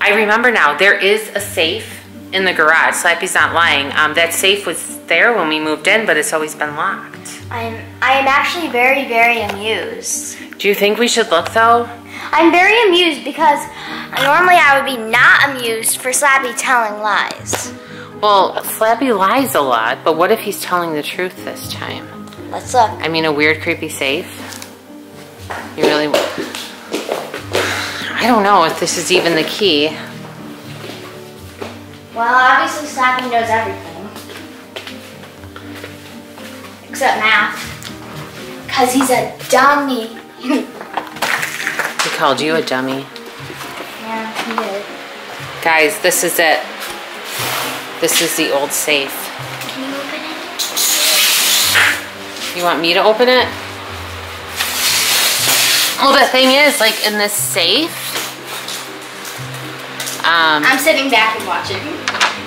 I remember now, there is a safe in the garage. Slappy's not lying. Um, that safe was there when we moved in, but it's always been locked. I'm I am actually very very amused. Do you think we should look though? I'm very amused because normally I would be not amused for Slappy telling lies. Well, Slappy lies a lot, but what if he's telling the truth this time? Let's look. I mean, a weird, creepy safe? You really... I don't know if this is even the key. Well, obviously Slappy knows everything. Except math. Because he's a dummy. He called you a dummy. yeah, he did. Guys, this is it. This is the old safe. Can you open it? You want me to open it? Well, the thing is, like in this safe, um, I'm sitting back and watching.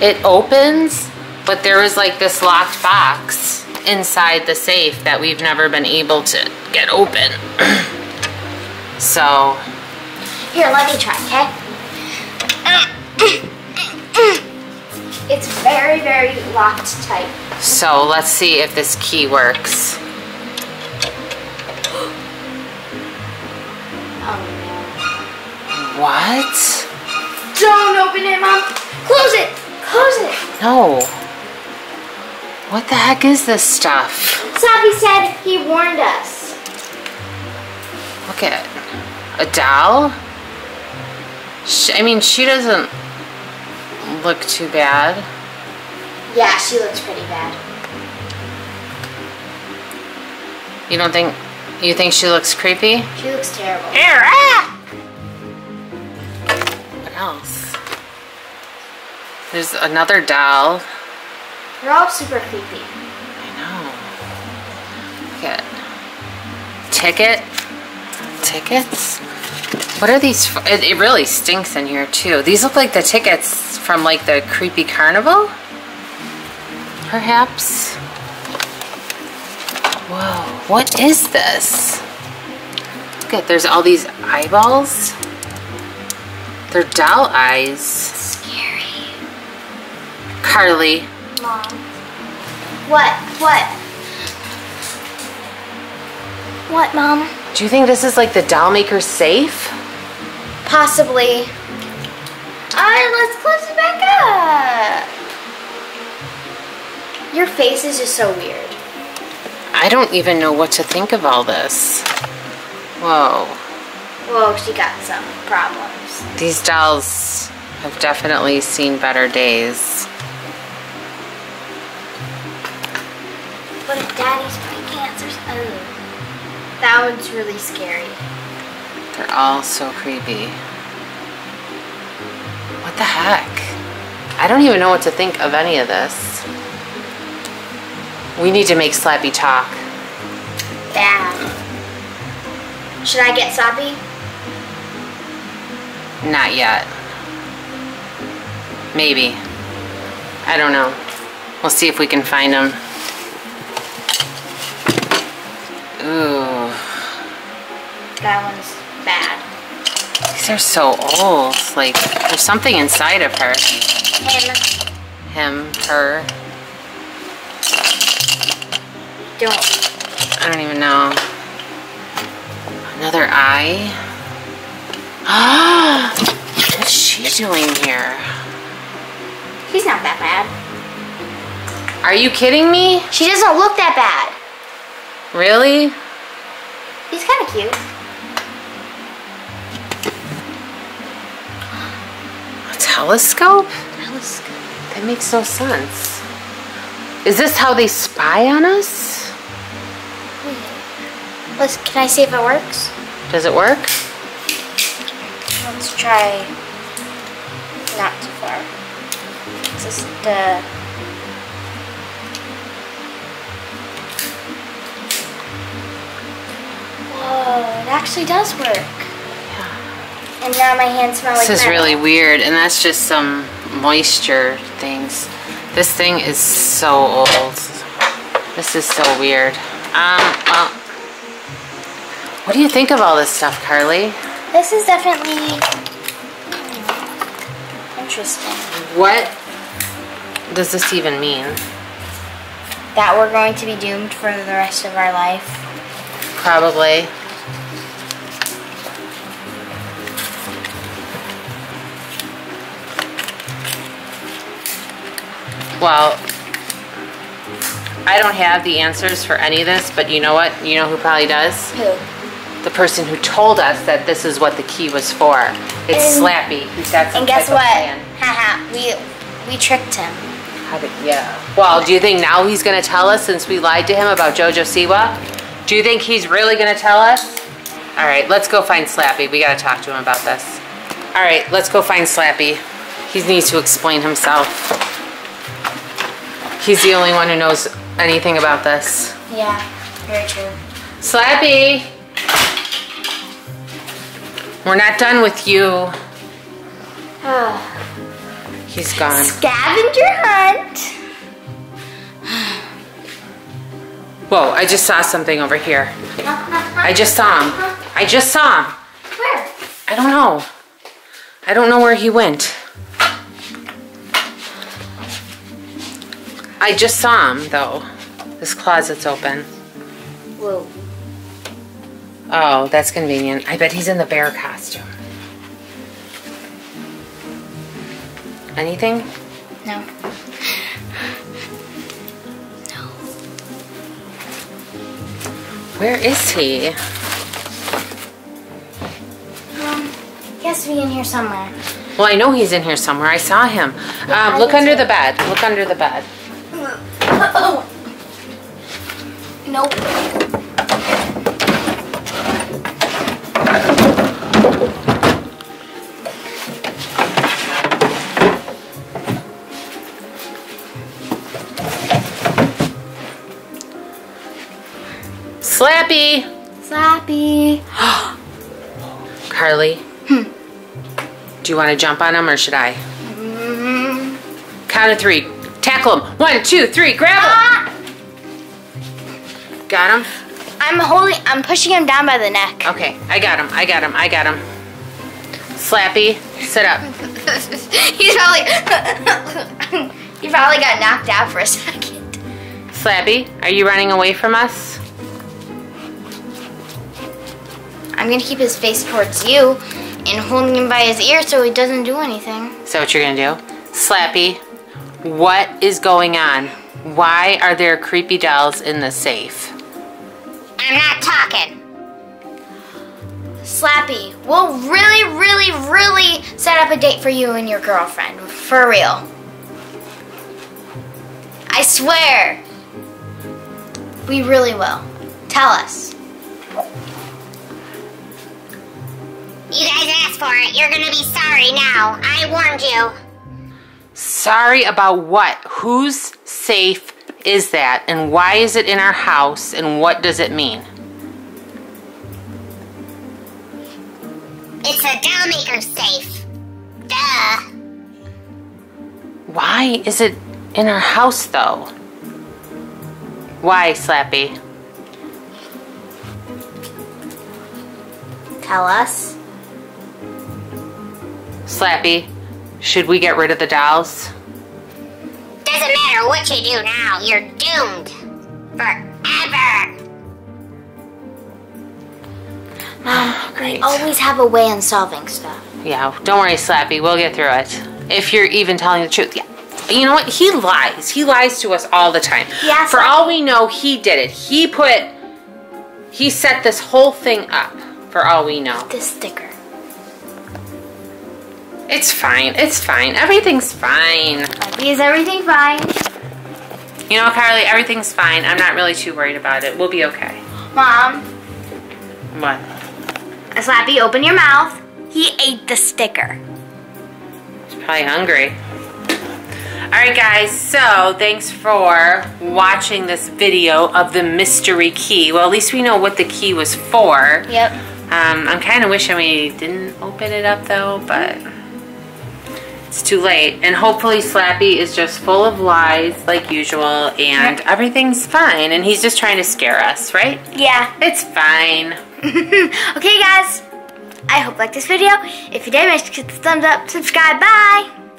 it opens, but there is like this locked box inside the safe that we've never been able to get open. so, Here, let me try, okay? It's very, very locked tight. so let's see if this key works. Oh What? No. Don't open it, Mom. Close it. Close it. No. What the heck is this stuff? Slappy said he warned us. Look at a doll. She, I mean, she doesn't look too bad. Yeah, she looks pretty bad. You don't think? You think she looks creepy? She looks terrible. Here, ah! Else? There's another doll. They're all super creepy. I know. Look at ticket. Tickets. What are these? For? It, it really stinks in here too. These look like the tickets from like the creepy carnival. Perhaps. Whoa! What is this? Look at there's all these eyeballs. They're doll eyes. Scary. Carlie, Mom. What? What? What, Mom? do you think this is like the doll maker's safe? Possibly. Alright, let's close it back up. Your face is just so weird. I don't even know what to think of all this. Whoa. Whoa, she got some problems. These dolls have definitely seen better days. What if Daddy's pranking us or something? Oh. That one's really scary. They're all so creepy. What the heck? I don't even know what to think of any of this. We need to make Slappy talk. Bad. Should I get Slappy? Not yet. Maybe. I don't know. We'll see if we can find them. Ooh, That one's bad. these are so old. Like, there's something inside of her. Him. Him, her. Don't. I don't even know. Another eye. Ah, what's she doing here? He's not that bad. Are you kidding me? She doesn't look that bad. Really? He's kind of cute. A telescope? Telescope. That makes no sense. Is this how they spy on us? Let's. Can I see if it works? Does it work? Try. Not too far. Just uh. Whoa! It actually does work. Yeah. And now my hands smell like This is metal. really weird, and that's just some moisture things. This thing is so old. This is so weird. Um, well, what do you think of all this stuff, Carlie? This is definitely interesting. What does this even mean? That we're going to be doomed for the rest of our life. Probably. Well, I don't have the answers for any of this, but you know what? You know who probably does? Who? The person who told us that this is what the key was for. It's And- Slappy. He's got some And guess what? Haha, we we tricked him. How did, yeah. Well, do you think now he's gonna tell us since we lied to him about Jojo Siwa? Do you think he's really gonna tell us? All right, let's go find Slappy. We gotta talk to him about this. All right, let's go find Slappy. He needs to explain himself. He's the only one who knows anything about this. Yeah, very true. Slappy! We're not done with you. Oh. He's gone. Scavenger hunt. Whoa, I just saw something over here. I just saw him. I just saw him. Where? I don't know. I don't know where he went. I just saw him though. This closet's open. Whoa. Oh, that's convenient. I bet he's in the bear costume. Anything? No. No. Where is he? Um, he has to be in here somewhere. Well, I know he's in here somewhere. I saw him. Yeah, Um, look under the bed. Look under the bed. Oh. Nope. Carlie. Do you want to jump on him or should I? Mm. Count of three. Tackle him. One, two, three. Grab him. Ah! Got him? I'm holding. I'm pushing him down by the neck. Okay, I got him. I got him. I got him. Slappy, sit up. He's probably. he probably got knocked out for a second. Slappy, are you running away from us? I'm gonna keep his face towards you and holding him by his ear so he doesn't do anything. Is that what you're gonna do? Slappy, what is going on? Why are there creepy dolls in the safe? I'm not talking. Slappy, we'll really, really, really set up a date for you and your girlfriend. For real. I swear. We really will. Tell us. For it. You're gonna be sorry now. I warned you. Sorry about what? Whose safe is that? And why is it in our house? And what does it mean? It's a doll maker safe. Duh. Why is it in our house though? Why, Slappy? Tell us. Slappy, should we get rid of the dolls? Doesn't matter what you do now. You're doomed. Forever. Mom, we Great. always have a way in solving stuff. Yeah, don't worry, Slappy. We'll get through it. If you're even telling the truth. Yeah. You know what? He lies. He lies to us all the time. Yeah, For all we know, he did it. He put, he set this whole thing up. For all we know. This sticker. It's fine. It's fine. Everything's fine. Is everything fine? You know, Carlie, everything's fine. I'm not really too worried about it. We'll be okay. Mom, What? Slappy, open your mouth. He ate the sticker. He's probably hungry. All right, guys. So thanks for watching this video of the mystery key. Well, at least we know what the key was for. Yep. Um, I'm kind of wishing we didn't open it up though, but it's too late. And hopefully Slappy is just full of lies like usual and everything's fine and he's just trying to scare us, right? Yeah. It's fine. okay, guys. I hope you liked this video. If you did, make sure to hit the thumbs up, subscribe. Bye.